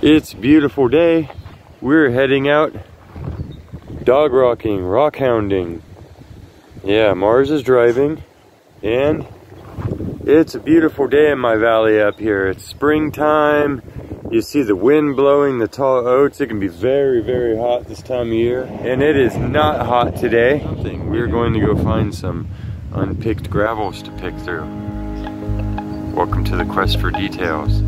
It's beautiful day. We're heading out dog rocking, rock hounding. Yeah, Mars is driving and it's a beautiful day in my valley up here. It's springtime. You see the wind blowing the tall oaks. It can be very, very hot this time of year. And it is not hot today. We're going to go find some unpicked gravels to pick through. Welcome to the quest for details.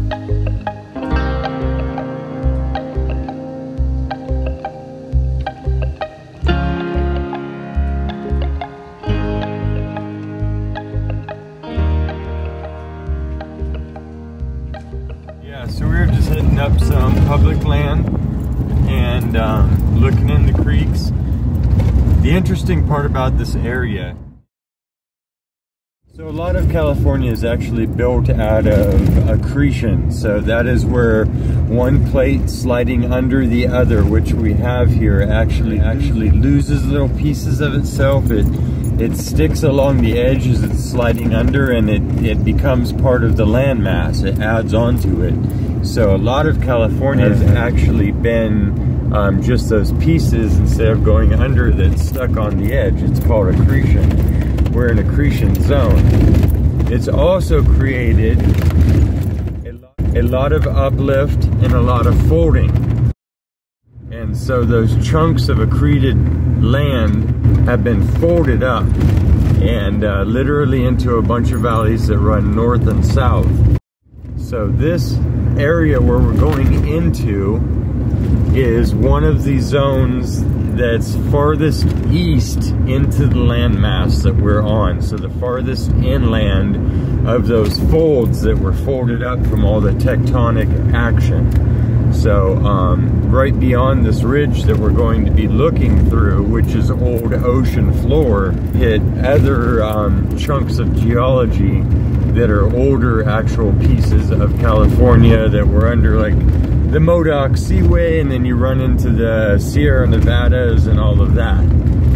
Land and um, looking in the creeks. The interesting part about this area, so a lot of California is actually built out of accretion. So that is where one plate sliding under the other, which we have here, actually actually loses little pieces of itself. It it sticks along the edge as it's sliding under and it, it becomes part of the landmass. It adds onto it. So a lot of California has actually been um, just those pieces instead of going under that's stuck on the edge. It's called accretion. We're in accretion zone. It's also created a lot, a lot of uplift and a lot of folding. And so those chunks of accreted land have been folded up and uh, literally into a bunch of valleys that run north and south. So this area where we're going into is one of the zones that's farthest east into the landmass that we're on. So the farthest inland of those folds that were folded up from all the tectonic action. So um, right beyond this ridge that we're going to be looking through, which is old ocean floor, hit other um, chunks of geology that are older actual pieces of California that were under like the Modoc Seaway and then you run into the Sierra Nevadas and all of that.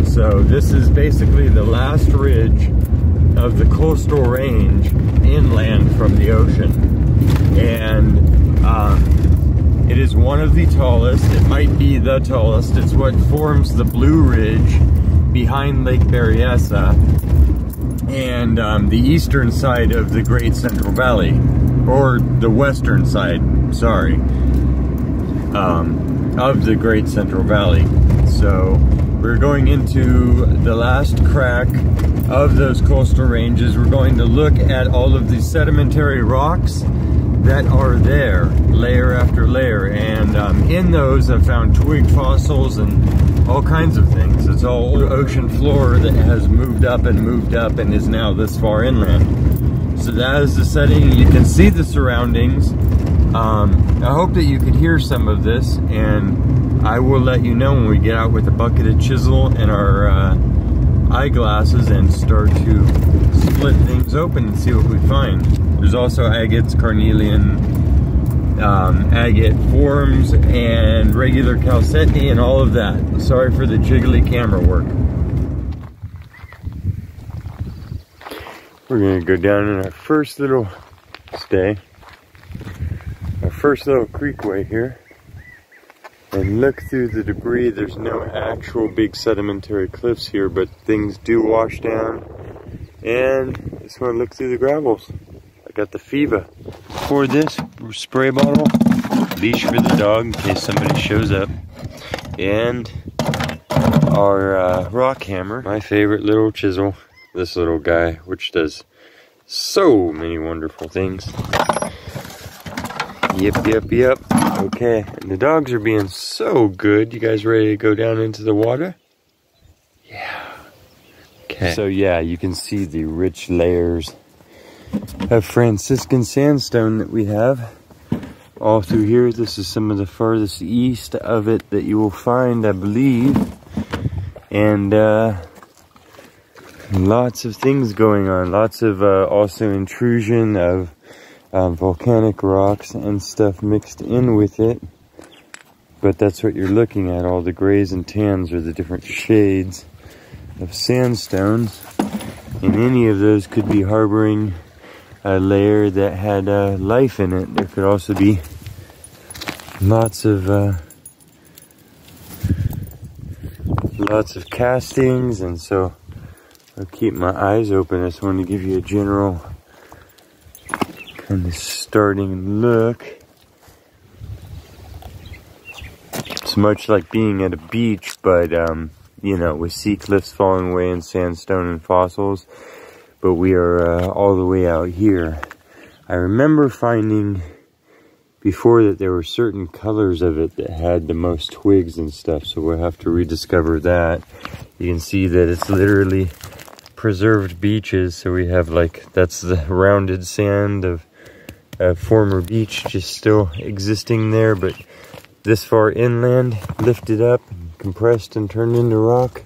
So this is basically the last ridge of the coastal range inland from the ocean. And um, it is one of the tallest, it might be the tallest, it's what forms the Blue Ridge behind Lake Berryessa and um, the eastern side of the Great Central Valley, or the western side, sorry, um, of the Great Central Valley. So we're going into the last crack of those coastal ranges. We're going to look at all of the sedimentary rocks that are there, layer after layer. And um, in those, I've found twig fossils and all kinds of things. It's all ocean floor that has moved up and moved up and is now this far inland. So that is the setting. You can see the surroundings. Um, I hope that you could hear some of this and I will let you know when we get out with a bucket of chisel and our uh, eyeglasses and start to split things open and see what we find. There's also agates, carnelian, um, agate forms, and regular chalcedony and all of that. Sorry for the jiggly camera work. We're gonna go down in our first little stay, our first little creekway here, and look through the debris. There's no actual big sedimentary cliffs here, but things do wash down. And just wanna look through the gravels got the Fiva. For this spray bottle, leash for the dog in case somebody shows up, and our uh, rock hammer, my favorite little chisel, this little guy, which does so many wonderful things. Yep, yep, yep. Okay, and the dogs are being so good. You guys ready to go down into the water? Yeah. Okay. So yeah, you can see the rich layers of Franciscan sandstone that we have all through here. This is some of the furthest east of it that you will find, I believe. And uh, lots of things going on. Lots of uh, also intrusion of uh, volcanic rocks and stuff mixed in with it. But that's what you're looking at. All the grays and tans are the different shades of sandstones. And any of those could be harboring a layer that had uh, life in it. There could also be lots of uh, lots of castings and so I'll keep my eyes open. I just want to give you a general kind of starting look. It's much like being at a beach, but um, you know, with sea cliffs falling away and sandstone and fossils. But we are uh, all the way out here. I remember finding before that there were certain colors of it that had the most twigs and stuff, so we'll have to rediscover that. You can see that it's literally preserved beaches, so we have like, that's the rounded sand of a former beach just still existing there, but this far inland, lifted up, compressed and turned into rock.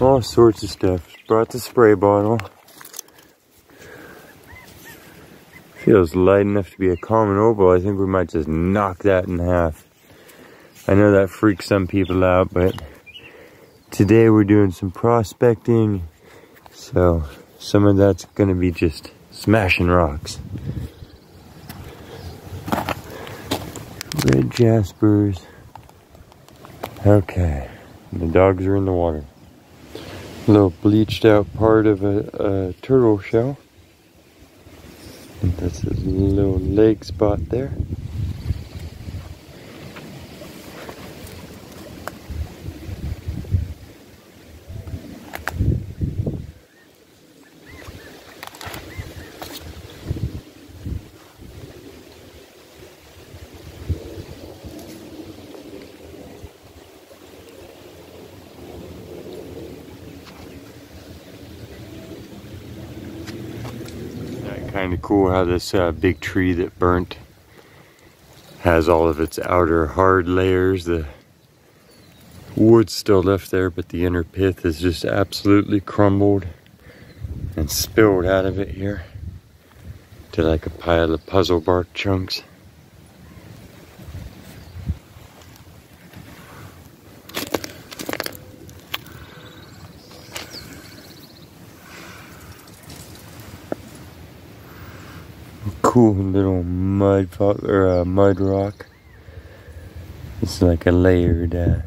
All sorts of stuff. Brought the spray bottle. Feels light enough to be a common opal. I think we might just knock that in half. I know that freaks some people out, but today we're doing some prospecting. So some of that's gonna be just smashing rocks. Red jaspers. Okay, the dogs are in the water. Little bleached out part of a, a turtle shell. That's a little leg spot there. Kind of cool how this uh, big tree that burnt has all of its outer hard layers. The wood's still left there, but the inner pith is just absolutely crumbled and spilled out of it here to like a pile of puzzle bark chunks. cool little mud or uh, mud rock. It's like a layered, uh,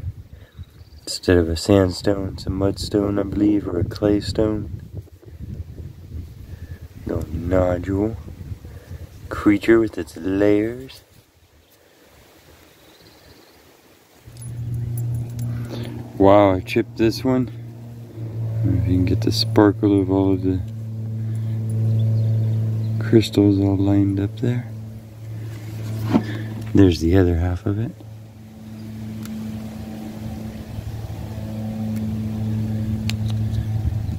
instead of a sandstone, it's a mudstone, I believe, or a clay stone. Little nodule creature with its layers. Wow, I chipped this one. If you can get the sparkle of all of the crystals all lined up there. There's the other half of it.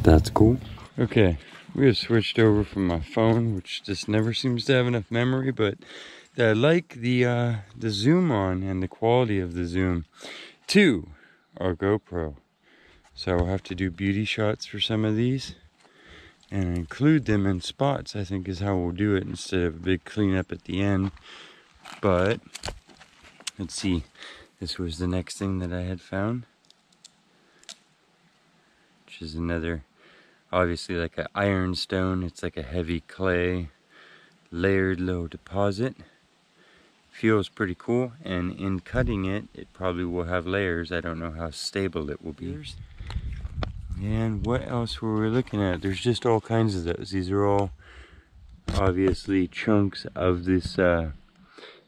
That's cool. Okay, we have switched over from my phone, which just never seems to have enough memory, but I like the uh, the zoom on and the quality of the zoom to our GoPro. So I'll have to do beauty shots for some of these and include them in spots, I think is how we'll do it instead of a big cleanup at the end. But, let's see, this was the next thing that I had found. Which is another, obviously like an ironstone. It's like a heavy clay, layered little deposit. Feels pretty cool, and in cutting it, it probably will have layers. I don't know how stable it will be. And what else were we looking at? There's just all kinds of those. These are all obviously chunks of this uh,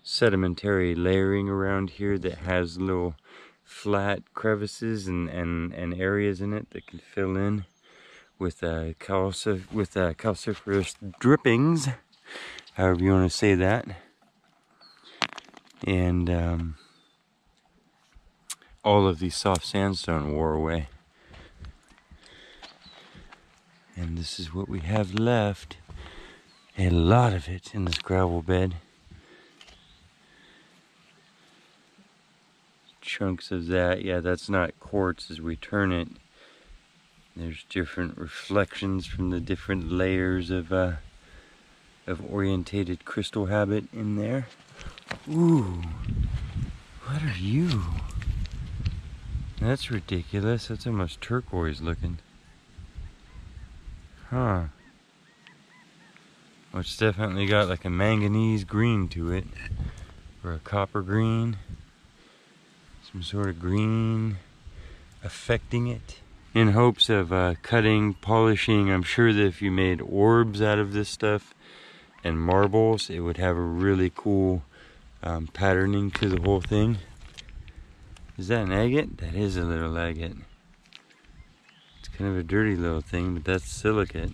sedimentary layering around here that has little flat crevices and, and, and areas in it that can fill in with uh, with uh, calciferous drippings, however you want to say that. And um, all of the soft sandstone wore away. And this is what we have left. A lot of it in this gravel bed. Chunks of that. Yeah, that's not quartz as we turn it. There's different reflections from the different layers of uh, of orientated crystal habit in there. Ooh, what are you? That's ridiculous. That's almost turquoise looking. Huh. Which definitely got like a manganese green to it. Or a copper green. Some sort of green affecting it. In hopes of uh, cutting, polishing, I'm sure that if you made orbs out of this stuff and marbles, it would have a really cool um, patterning to the whole thing. Is that an agate? That is a little agate. It's kind of a dirty little thing, but that's silicate.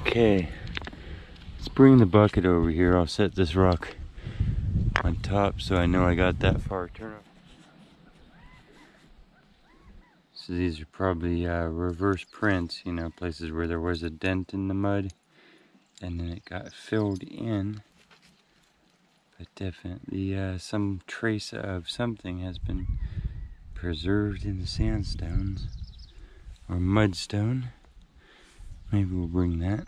Okay, let's bring the bucket over here. I'll set this rock on top so I know I got that far. Turn up. So these are probably uh, reverse prints, you know, places where there was a dent in the mud and then it got filled in. But definitely uh, some trace of something has been preserved in the sandstones or mudstone. Maybe we'll bring that.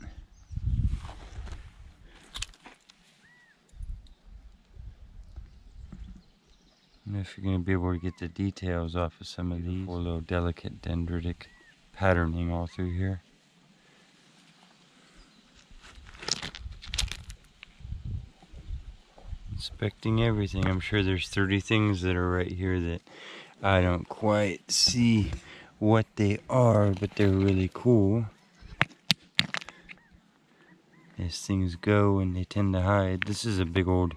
If you're going to be able to get the details off of some of these. A little delicate dendritic patterning all through here. Inspecting everything. I'm sure there's 30 things that are right here that I don't quite see what they are, but they're really cool. As things go and they tend to hide. This is a big old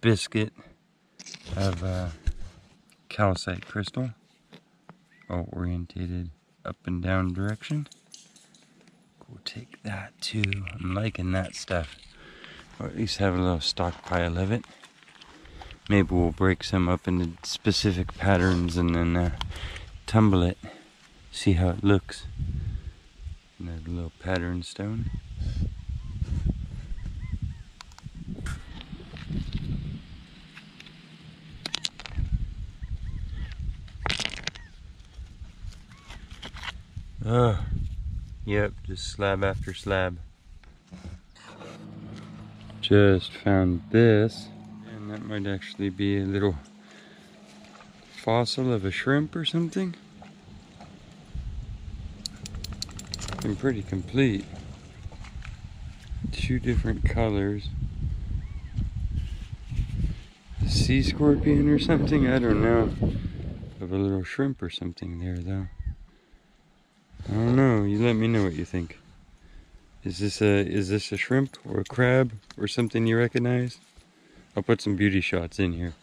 biscuit of uh, calcite crystal, all orientated up and down direction. We'll take that too. I'm liking that stuff. Or at least have a little stockpile of it. Maybe we'll break some up into specific patterns and then uh, tumble it. See how it looks. Another little pattern stone. Uh, yep, just slab after slab. Just found this, and that might actually be a little fossil of a shrimp or something. And pretty complete. Two different colors. A sea scorpion or something, I don't know. Of a little shrimp or something there though. I don't know. You let me know what you think. Is this a is this a shrimp or a crab or something you recognize? I'll put some beauty shots in here.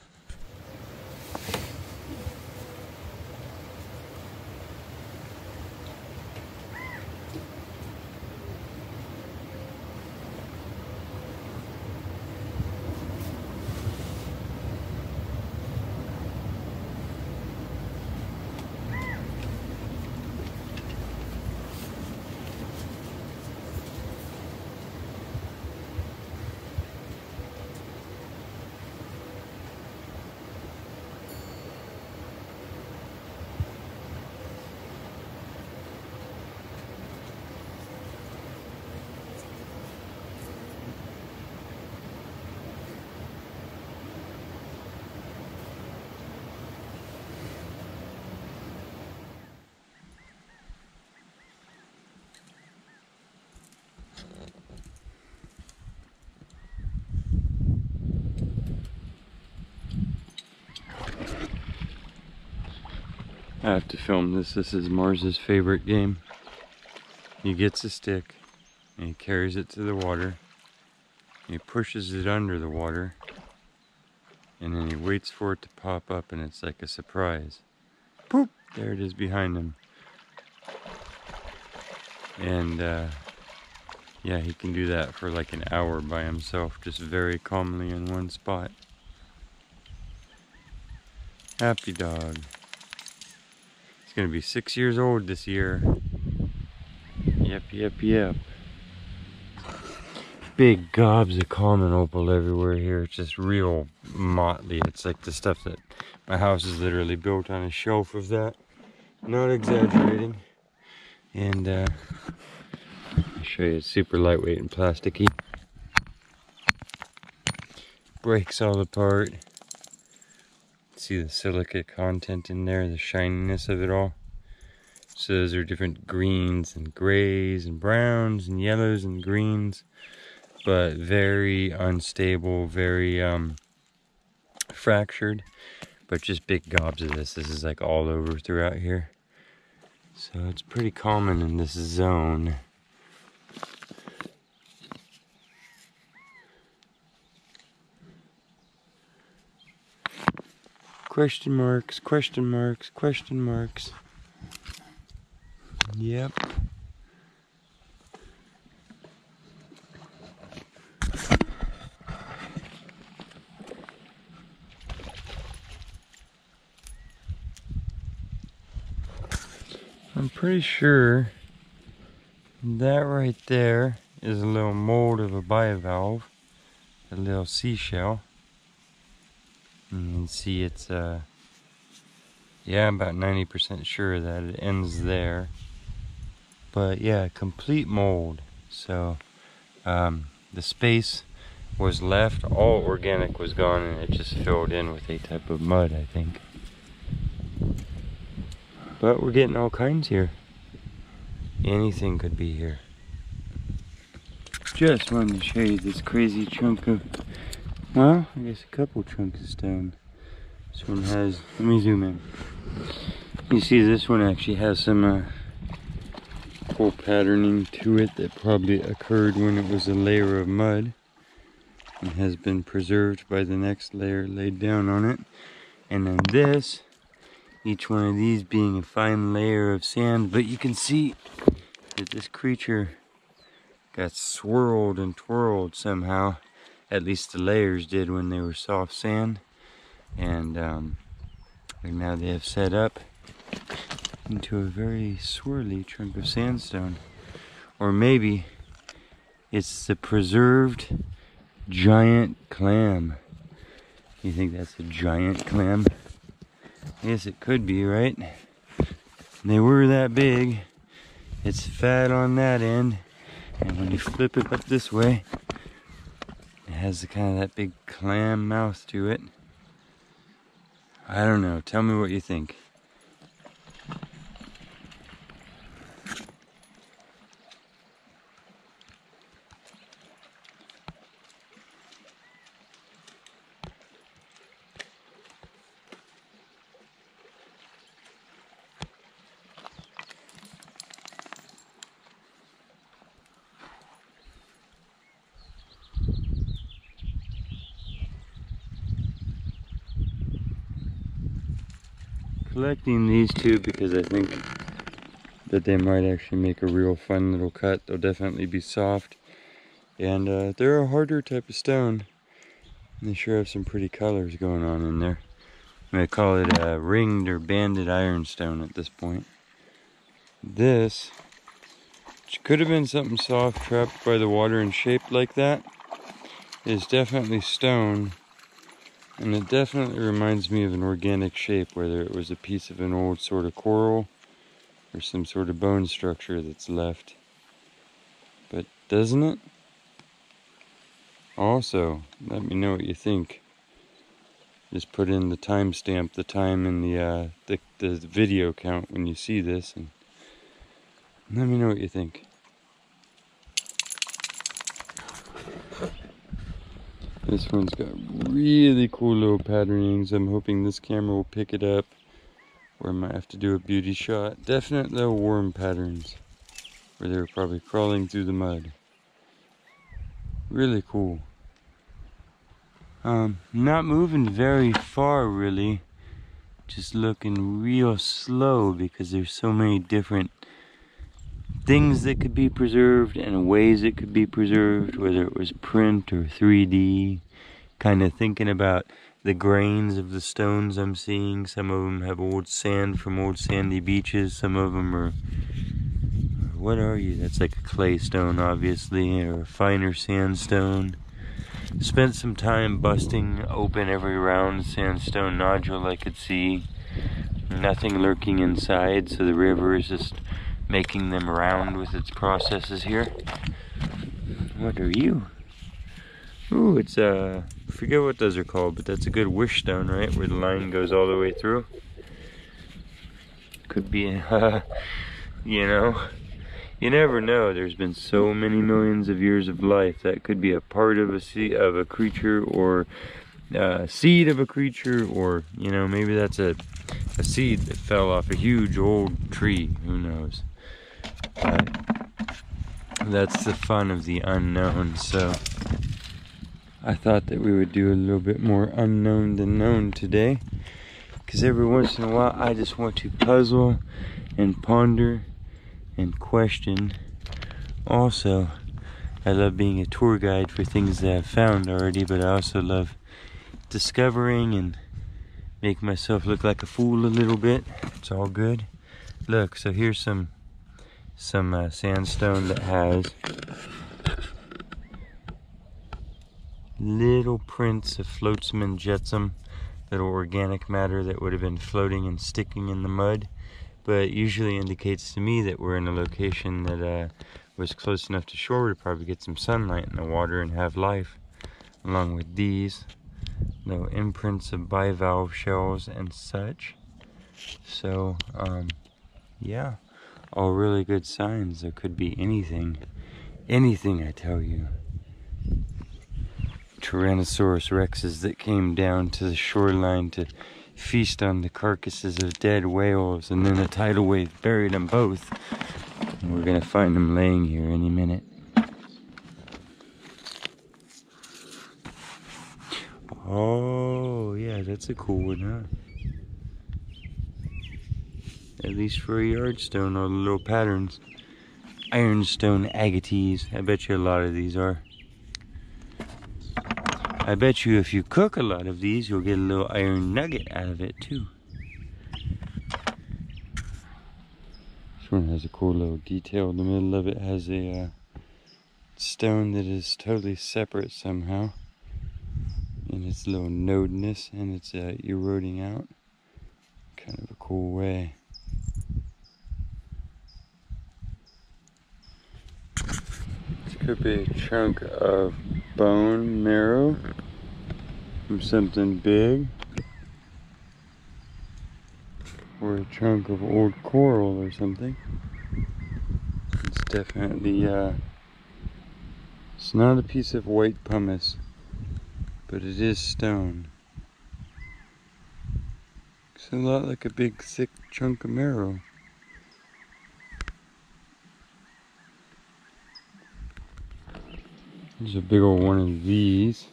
I have to film this. This is Mars's favorite game. He gets a stick and he carries it to the water. He pushes it under the water and then he waits for it to pop up and it's like a surprise. Poop! There it is behind him. And uh, yeah, he can do that for like an hour by himself, just very calmly in one spot. Happy dog. He's gonna be six years old this year. Yep, yep, yep. Big gobs of common opal everywhere here. It's just real motley. It's like the stuff that my house is literally built on a shelf of that. Not exaggerating. And uh, I'll show you, it's super lightweight and plasticky. Breaks all apart see the silicate content in there, the shininess of it all. So those are different greens and grays and browns and yellows and greens but very unstable, very um, fractured, but just big gobs of this. This is like all over throughout here. So it's pretty common in this zone. Question marks, question marks, question marks. Yep. I'm pretty sure that right there is a little mold of a bivalve, a little seashell. And you can see it's, uh, yeah, I'm about 90% sure that it ends there. But yeah, complete mold. So um, the space was left, all organic was gone, and it just filled in with a type of mud, I think. But we're getting all kinds here. Anything could be here. Just wanted to show you this crazy chunk of well, I guess a couple chunks of stone. This one has, let me zoom in. You see this one actually has some uh, cool patterning to it that probably occurred when it was a layer of mud and has been preserved by the next layer laid down on it. And then this, each one of these being a fine layer of sand, but you can see that this creature got swirled and twirled somehow at least the layers did when they were soft sand. And um, now they have set up into a very swirly chunk of sandstone. Or maybe it's the preserved giant clam. You think that's a giant clam? Yes, it could be, right? They were that big. It's fat on that end. And when you flip it up this way, has the kind of that big clam mouth to it. I don't know. Tell me what you think. Collecting these two because I think that they might actually make a real fun little cut. They'll definitely be soft. And uh, they're a harder type of stone. They sure have some pretty colors going on in there. I call it a ringed or banded ironstone at this point. This, which could have been something soft trapped by the water and shaped like that, is definitely stone and it definitely reminds me of an organic shape, whether it was a piece of an old sort of coral or some sort of bone structure that's left. But doesn't it? Also, let me know what you think. Just put in the timestamp, the time in the, uh, the, the video count when you see this, and let me know what you think. This one's got really cool little patternings. I'm hoping this camera will pick it up. Or I might have to do a beauty shot. Definite little worm patterns. Where they were probably crawling through the mud. Really cool. Um, not moving very far really. Just looking real slow because there's so many different things that could be preserved and ways it could be preserved, whether it was print or 3D. Kind of thinking about the grains of the stones I'm seeing. Some of them have old sand from old sandy beaches. Some of them are, what are you? That's like a clay stone, obviously, or a finer sandstone. Spent some time busting open every round sandstone nodule I could see. Nothing lurking inside, so the river is just making them round with its processes here. What are you? Ooh, it's a, uh, forget what those are called, but that's a good wish stone, right? Where the line goes all the way through. Could be, uh, you know, you never know. There's been so many millions of years of life that could be a part of a sea of a creature or a uh, seed of a creature or you know maybe that's a a seed that fell off a huge old tree. Who knows? But that's the fun of the unknown. So I thought that we would do a little bit more unknown than known today. Because every once in a while I just want to puzzle and ponder and question. Also, I love being a tour guide for things that I've found already, but I also love discovering and make myself look like a fool a little bit. It's all good. Look, so here's some some uh, sandstone that has little prints of flotsam and jetsam, little organic matter that would have been floating and sticking in the mud but usually indicates to me that we're in a location that uh, was close enough to shore to probably get some sunlight in the water and have life. Along with these, no imprints of bivalve shells and such. So, um, yeah, all really good signs. There could be anything, anything I tell you. Tyrannosaurus rexes that came down to the shoreline to feast on the carcasses of dead whales, and then a tidal wave buried them both. And we're gonna find them laying here any minute. Oh, yeah, that's a cool one, huh? At least for a yardstone, all the little patterns. Ironstone agates. I bet you a lot of these are. I bet you if you cook a lot of these, you'll get a little iron nugget out of it too. This one has a cool little detail in the middle of it. has a uh, stone that is totally separate somehow. And its little nodeness and it's uh, eroding out. Kind of a cool way. This could be a chunk of bone marrow from something big or a chunk of old coral or something. It's definitely, uh, it's not a piece of white pumice, but it is stone. It's a lot like a big thick chunk of marrow. There's a big old one of these.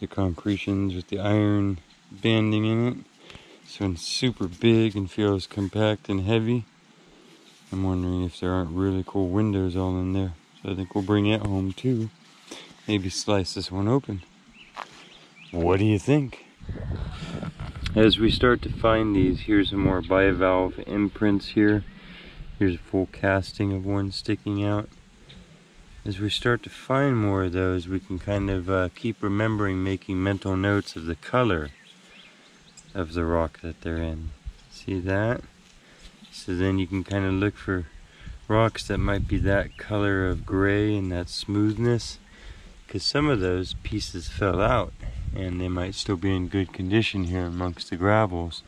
The concretions with the iron banding in it. This one's super big and feels compact and heavy. I'm wondering if there aren't really cool windows all in there. So I think we'll bring it home too. Maybe slice this one open. What do you think? As we start to find these, here's some more bivalve imprints here. Here's a full casting of one sticking out as we start to find more of those, we can kind of uh, keep remembering making mental notes of the color of the rock that they're in. See that? So then you can kind of look for rocks that might be that color of gray and that smoothness because some of those pieces fell out and they might still be in good condition here amongst the gravels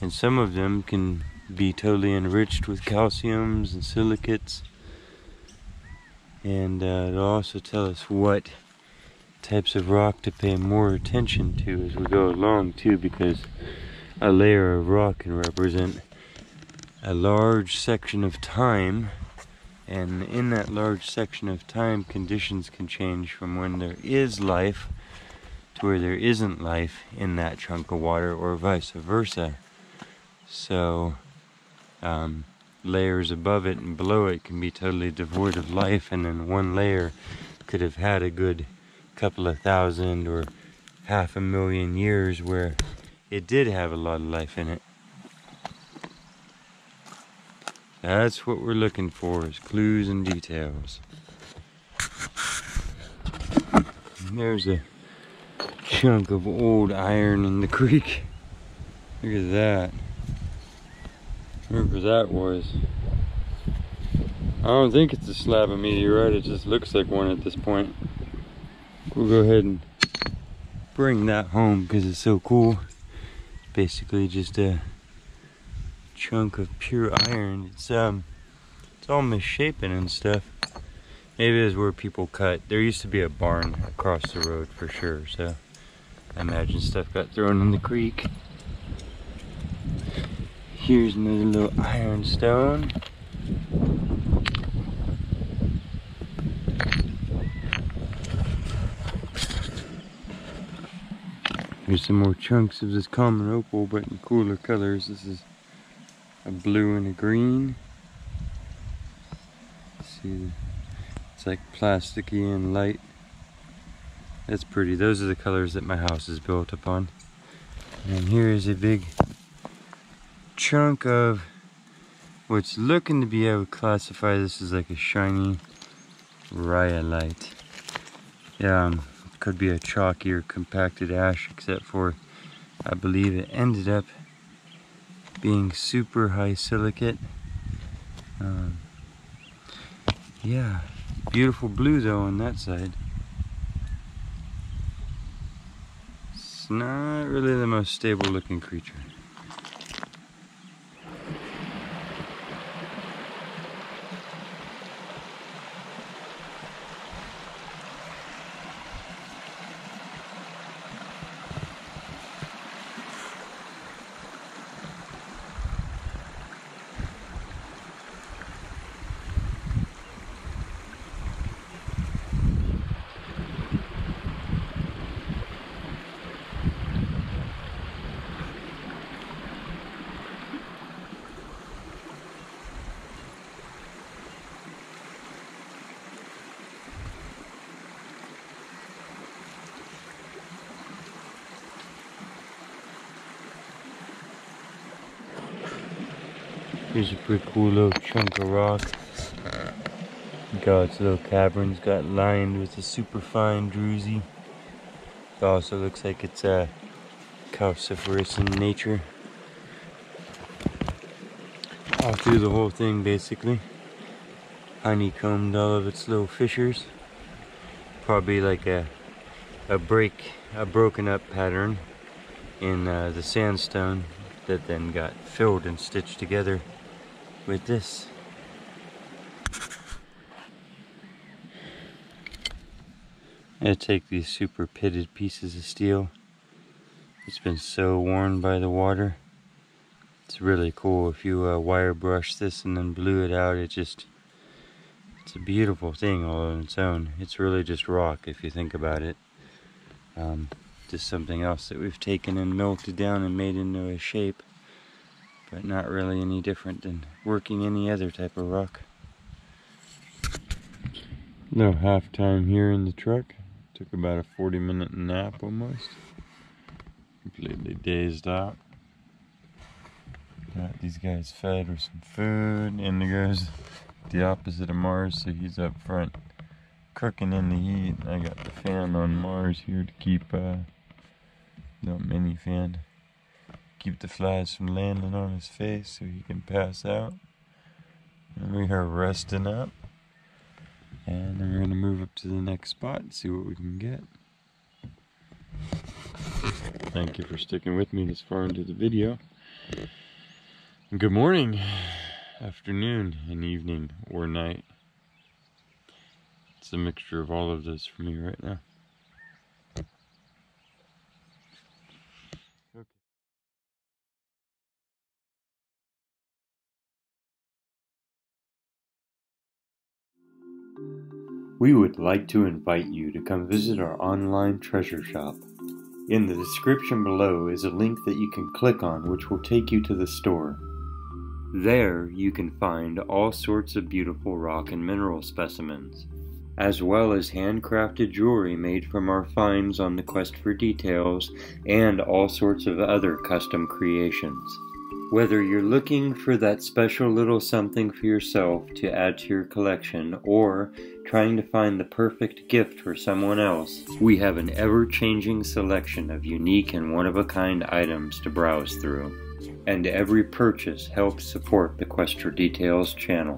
and some of them can be totally enriched with calciums and silicates and uh, it'll also tell us what types of rock to pay more attention to as we go along too because a layer of rock can represent a large section of time. And in that large section of time conditions can change from when there is life to where there isn't life in that chunk of water or vice versa. So um, layers above it and below it can be totally devoid of life and then one layer could have had a good couple of thousand or half a million years where it did have a lot of life in it. That's what we're looking for is clues and details. And there's a chunk of old iron in the creek. Look at that. Whoever that was. I don't think it's a slab of meteorite, it just looks like one at this point. We'll go ahead and bring that home because it's so cool. Basically just a chunk of pure iron. It's um It's all misshapen and stuff. Maybe it's where people cut. There used to be a barn across the road for sure, so I imagine stuff got thrown in the creek. Here's another little ironstone. Here's some more chunks of this common opal, but in cooler colors. This is a blue and a green. See, it's like plasticky and light. That's pretty. Those are the colors that my house is built upon. And here is a big chunk of what's looking to be, I would classify this as like a shiny rhyolite. Yeah, um, could be a chalky or compacted ash except for I believe it ended up being super high silicate. Um, yeah beautiful blue though on that side. It's not really the most stable looking creature Here's a pretty cool little chunk of rock. Got its little caverns got lined with a super fine druzy. It also looks like it's uh, calciferous in nature. All through the whole thing basically. Honeycombed all of its little fissures. Probably like a a break, a broken up pattern in uh, the sandstone that then got filled and stitched together with this. I take these super pitted pieces of steel. It's been so worn by the water. It's really cool if you uh, wire brush this and then blew it out. It just, it's a beautiful thing all on its own. It's really just rock if you think about it. Um, just something else that we've taken and melted down and made into a shape but not really any different than working any other type of rock. No half time here in the truck. Took about a 40 minute nap almost. Completely dazed out. Got these guys fed with some food. Indigo's the opposite of Mars, so he's up front cooking in the heat. I got the fan on Mars here to keep, uh, no mini fan keep the flies from landing on his face so he can pass out. And we are resting up. And we're going to move up to the next spot and see what we can get. Thank you for sticking with me this far into the video. Good morning, afternoon, and evening, or night. It's a mixture of all of this for me right now. We would like to invite you to come visit our online treasure shop. In the description below is a link that you can click on which will take you to the store. There you can find all sorts of beautiful rock and mineral specimens, as well as handcrafted jewelry made from our finds on the quest for details and all sorts of other custom creations. Whether you're looking for that special little something for yourself to add to your collection or trying to find the perfect gift for someone else, we have an ever changing selection of unique and one of a kind items to browse through. And every purchase helps support the Quest for Details channel.